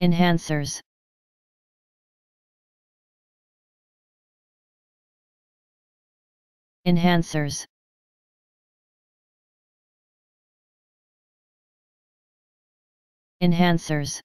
Enhancers. Enhancers. Enhancers.